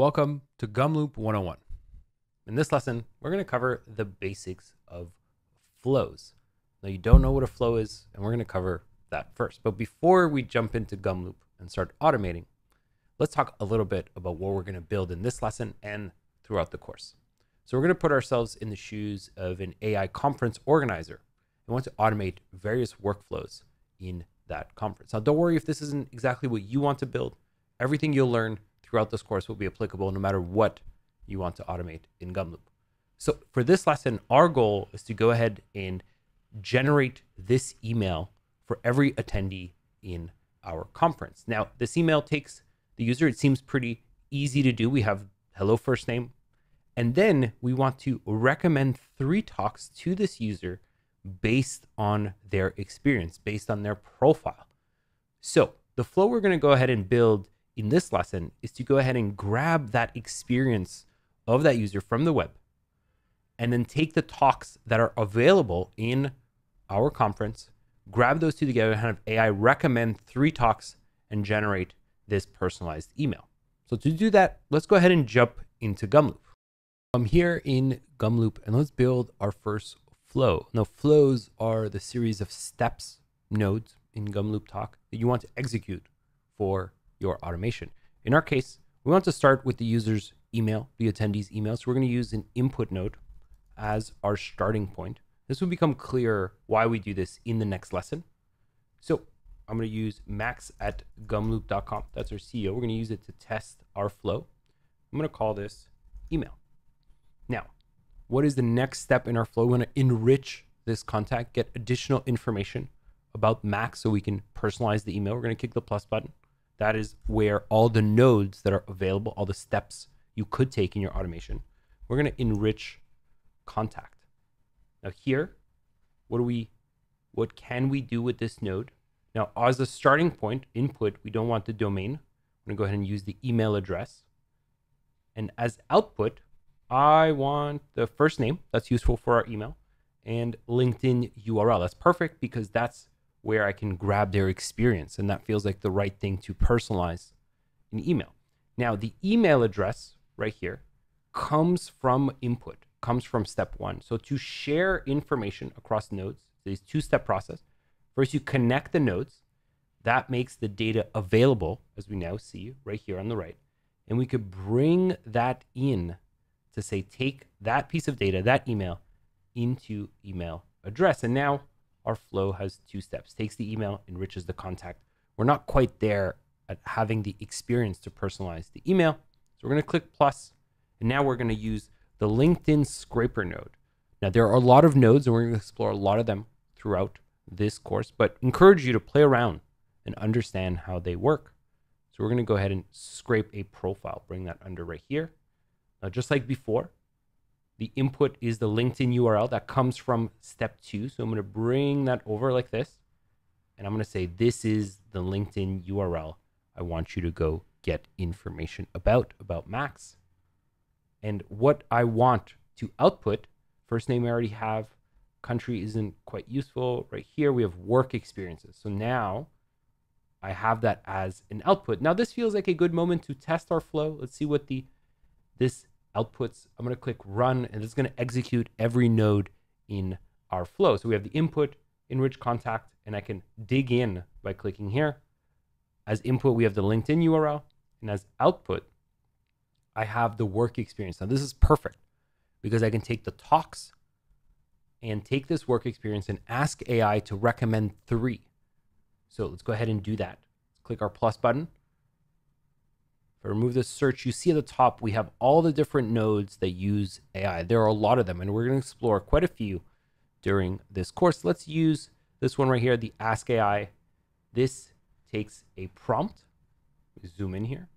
Welcome to Gumloop 101. In this lesson, we're going to cover the basics of flows. Now, you don't know what a flow is, and we're going to cover that first. But before we jump into Gumloop and start automating, let's talk a little bit about what we're going to build in this lesson and throughout the course. So, we're going to put ourselves in the shoes of an AI conference organizer and want to automate various workflows in that conference. Now, don't worry if this isn't exactly what you want to build. Everything you'll learn throughout this course will be applicable no matter what you want to automate in Gumloop. So for this lesson, our goal is to go ahead and generate this email for every attendee in our conference. Now, this email takes the user, it seems pretty easy to do. We have hello first name, and then we want to recommend three talks to this user based on their experience, based on their profile. So the flow we're going to go ahead and build in this lesson is to go ahead and grab that experience of that user from the web and then take the talks that are available in our conference, grab those two together, and have AI recommend three talks and generate this personalized email. So to do that, let's go ahead and jump into Gumloop. I'm here in Gumloop and let's build our first flow. Now, flows are the series of steps, nodes in Gumloop Talk that you want to execute for your automation. In our case, we want to start with the user's email, the attendee's email. So we're going to use an input node as our starting point. This will become clear why we do this in the next lesson. So I'm going to use max at gumloop.com. That's our CEO. We're going to use it to test our flow. I'm going to call this email. Now, what is the next step in our flow? We want to enrich this contact, get additional information about Max so we can personalize the email. We're going to click the plus button. That is where all the nodes that are available, all the steps you could take in your automation, we're going to enrich contact. Now here, what do we, what can we do with this node? Now, as a starting point input, we don't want the domain. I'm going to go ahead and use the email address. And as output, I want the first name. That's useful for our email and LinkedIn URL. That's perfect because that's where I can grab their experience. And that feels like the right thing to personalize an email. Now, the email address right here comes from input, comes from step one. So to share information across nodes, this two step process, first you connect the nodes. That makes the data available, as we now see right here on the right. And we could bring that in to say, take that piece of data, that email, into email address. And now our flow has two steps takes the email, enriches the contact. We're not quite there at having the experience to personalize the email. So we're going to click plus, and now we're going to use the LinkedIn scraper node. Now, there are a lot of nodes, and we're going to explore a lot of them throughout this course, but encourage you to play around and understand how they work. So we're going to go ahead and scrape a profile, bring that under right here. Now, just like before, the input is the LinkedIn URL that comes from step two. So I'm going to bring that over like this. And I'm going to say, this is the LinkedIn URL I want you to go get information about, about Max. And what I want to output, first name I already have, country isn't quite useful. Right here, we have work experiences. So now I have that as an output. Now this feels like a good moment to test our flow. Let's see what the this outputs. I'm going to click run and it's going to execute every node in our flow. So we have the input, enrich contact, and I can dig in by clicking here. As input, we have the LinkedIn URL. And as output, I have the work experience. Now this is perfect because I can take the talks and take this work experience and ask AI to recommend three. So let's go ahead and do that. Click our plus button. If I remove the search, you see at the top, we have all the different nodes that use AI. There are a lot of them, and we're going to explore quite a few during this course. Let's use this one right here, the Ask AI. This takes a prompt, zoom in here,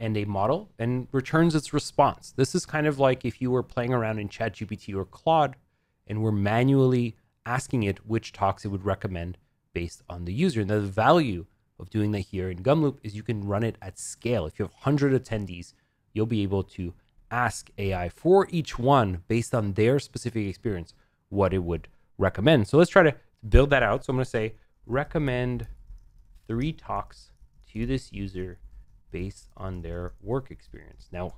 and a model and returns its response. This is kind of like if you were playing around in ChatGPT or Claude and were manually asking it which talks it would recommend based on the user. And the value of doing that here in Gumloop is you can run it at scale. If you have 100 attendees, you'll be able to ask AI for each one based on their specific experience what it would recommend. So let's try to build that out. So I'm going to say recommend three talks to this user based on their work experience. Now,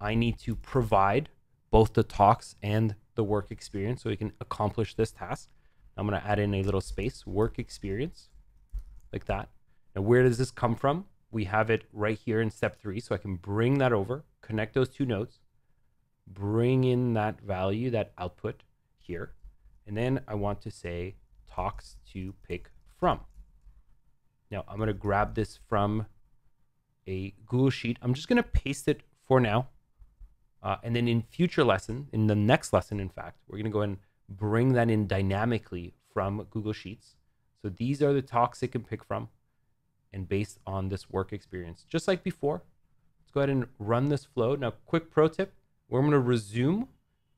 I need to provide both the talks and the work experience so we can accomplish this task. I'm going to add in a little space, work experience, like that. Now, where does this come from? We have it right here in step three. So I can bring that over, connect those two nodes, bring in that value, that output here. And then I want to say talks to pick from. Now I'm going to grab this from a Google Sheet. I'm just going to paste it for now. Uh, and then in future lesson, in the next lesson, in fact, we're going to go and bring that in dynamically from Google Sheets. So these are the talks it can pick from and based on this work experience. Just like before, let's go ahead and run this flow. Now, quick pro tip, we're going to resume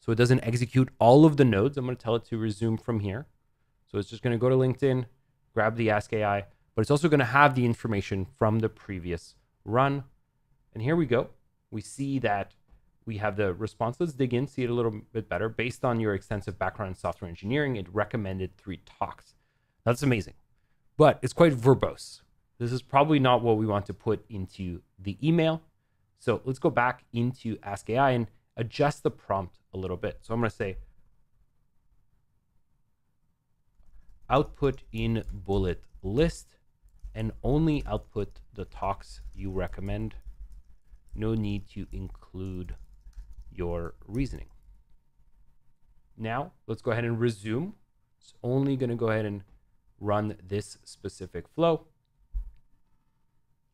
so it doesn't execute all of the nodes. I'm going to tell it to resume from here. So it's just going to go to LinkedIn, grab the Ask AI, but it's also going to have the information from the previous run. And here we go. We see that we have the response. Let's dig in, see it a little bit better. Based on your extensive background in software engineering, it recommended three talks. That's amazing, but it's quite verbose. This is probably not what we want to put into the email. So let's go back into Ask AI and adjust the prompt a little bit. So I'm going to say output in bullet list and only output the talks you recommend. No need to include your reasoning. Now let's go ahead and resume. It's only going to go ahead and run this specific flow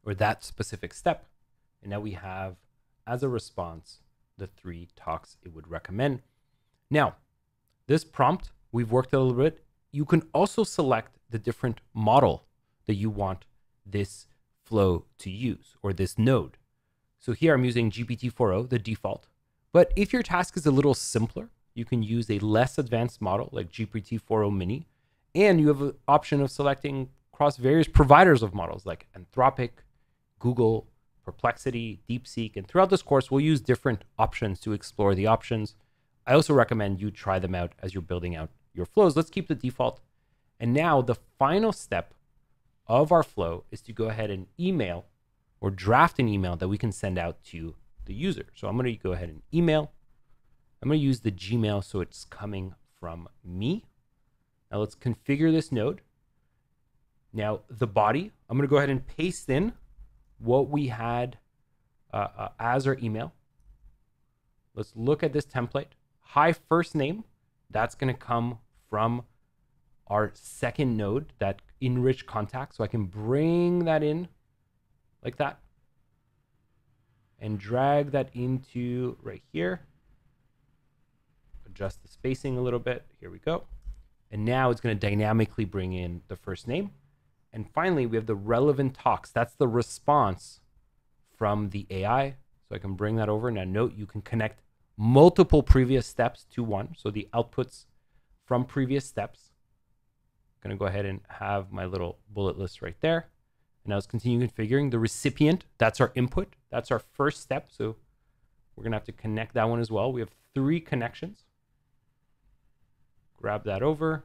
or that specific step. And now we have as a response the three talks it would recommend. Now, this prompt, we've worked a little bit. You can also select the different model that you want this flow to use or this node. So here I'm using GPT-4o, the default. But if your task is a little simpler, you can use a less advanced model like GPT-4o mini. And you have an option of selecting across various providers of models like Anthropic, Google, Perplexity, DeepSeek, and throughout this course, we'll use different options to explore the options. I also recommend you try them out as you're building out your flows. Let's keep the default. And now the final step of our flow is to go ahead and email or draft an email that we can send out to the user. So I'm going to go ahead and email. I'm going to use the Gmail so it's coming from me. Now let's configure this node. Now the body, I'm going to go ahead and paste in what we had uh, uh, as our email. Let's look at this template. Hi first name, that's going to come from our second node, that enrich contact. So I can bring that in like that and drag that into right here. Adjust the spacing a little bit. Here we go. And now it's going to dynamically bring in the first name. And finally, we have the relevant talks. That's the response from the AI. So I can bring that over. Now, note you can connect multiple previous steps to one. So the outputs from previous steps. I'm going to go ahead and have my little bullet list right there. And now let's continue configuring the recipient. That's our input. That's our first step. So we're going to have to connect that one as well. We have three connections. Grab that over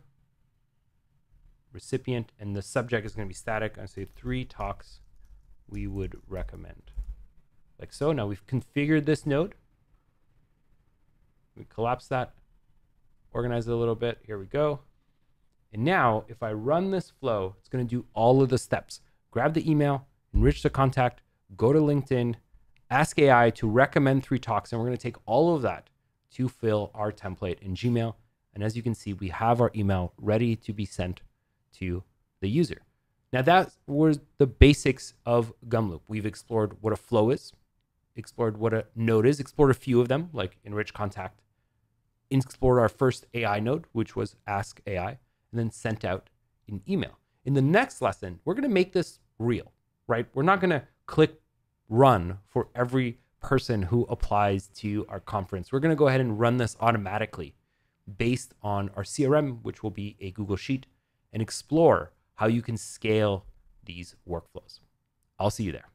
recipient, and the subject is going to be static. I say three talks we would recommend. Like so. Now we've configured this node. We collapse that, organize it a little bit. Here we go. And now if I run this flow, it's going to do all of the steps. Grab the email, enrich the contact, go to LinkedIn, ask AI to recommend three talks, and we're going to take all of that to fill our template in Gmail. And as you can see, we have our email ready to be sent to the user. Now that was the basics of Gumloop. We've explored what a flow is, explored what a node is, explored a few of them like enrich contact, explored our first AI node, which was ask AI, and then sent out an email. In the next lesson, we're going to make this real, right? We're not going to click run for every person who applies to our conference. We're going to go ahead and run this automatically based on our CRM, which will be a Google Sheet and explore how you can scale these workflows. I'll see you there.